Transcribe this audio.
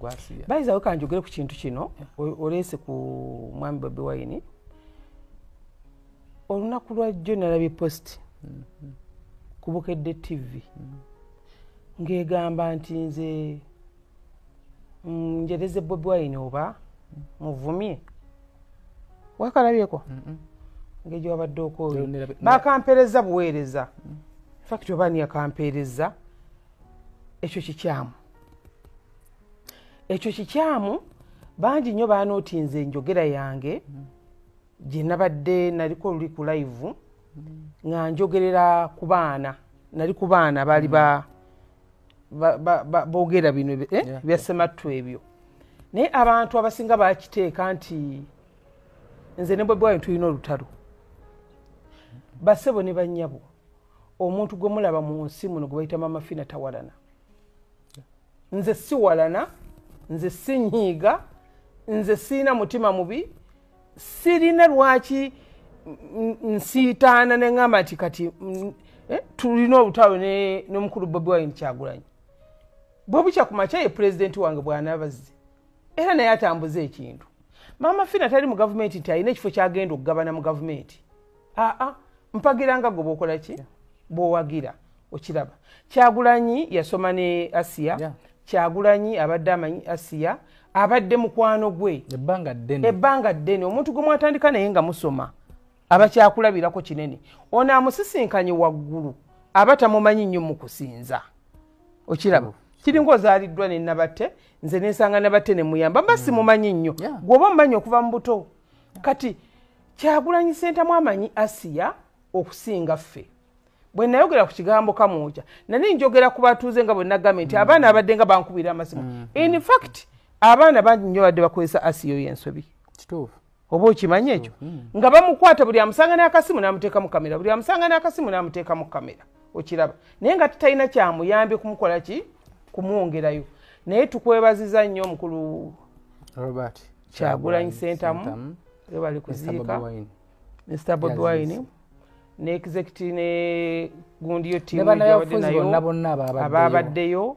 gwasiya bayizawe kanjogere ku kintu kino oleese ku mwami bobi wine. Olunaku lwajjo nalabye post. Ku bukedde tv ng'egamba nti nze mm, njereze bobi wine oba muvumye. Wakalabyeko ngegyo wabadde okooyo Nerabe- bakampereza buweereza. Fact oba niyakampereza ekyo kikyamu ekyo kikyamu bangi nnyo baanooti nze njogera yange gye nabadde naliko oluli ku live nga njogerera ku baana nali ku baana baali ba ba- ba- ba- boogera bino eh, Yeah. byasemattu ebyo. Naye abantu abasinga bakiteeka nti nze ne bwebwayo tulina olutalo. Basebo ne bannyabo omuntu gwe mulaba mu nsi muno gwe bayita mamafina tawalana. Nze si walana nze si nyiiga nze siina mutima mubi. Sirina lwaki nsiitaana ne ŋŋamba nti kati eh, tulina olutalo ne ne mukulu bobi wine kyagulanyi. Bwe bukya ku makya ye pulezidenti wange bw'anaabazze era naye atambuza ekintu. Maama fina tali mu gavumenti nti alina ekifo kyagenda okugabana mu gavumenti. Aa mpagira nga gwe bwokola ki? Bwowagira okiraba. Kyagulanyi yasoma ne asiya Yeah. Kyagulanyi abadde amanyi asiya abadde mukwano gwe. Ebbanga ddene. Omuntu gwe mwatandika naye nga musoma. Aba kyakulabirako kinene. Ono amusisinkanye waggulu aba tamumanyi nnyo mu kusinza. Okiraba kiringa ozaaliddwa ne nabatte nze nensanga nabatte nemuyamba mba simumanyi nnyo. Gweoba omumanyi okuva mu buto. Kati kyagulanyi sentamu amanyi asiya okusinga ffe bwe nayogera ku kigambo kamwokya nali njogera ku batuuze nga bwe nagambye nti abaana abadde nga bankubira amasimu in fact abaana bangi nnyo badde bakozesa asiyo y'ensobi. Oba okimanyi ekyo? Nga bamukwata buli amusanga n'akasimu n'amuteeka mu kamera buli amusanga n'akasimu n'amuteeka mu kamera. Okiraba. Naye nga tutalina kyamuyambye kumukola ki? Kumwongerayo. Naye tukwebaziza nnyo omukulu Kyagulanyi Ssentamu. we bali Mr. kuziika. Mr bobi wine ne executive ne gundi yo ne tiimu bonna bonna ababaddeyo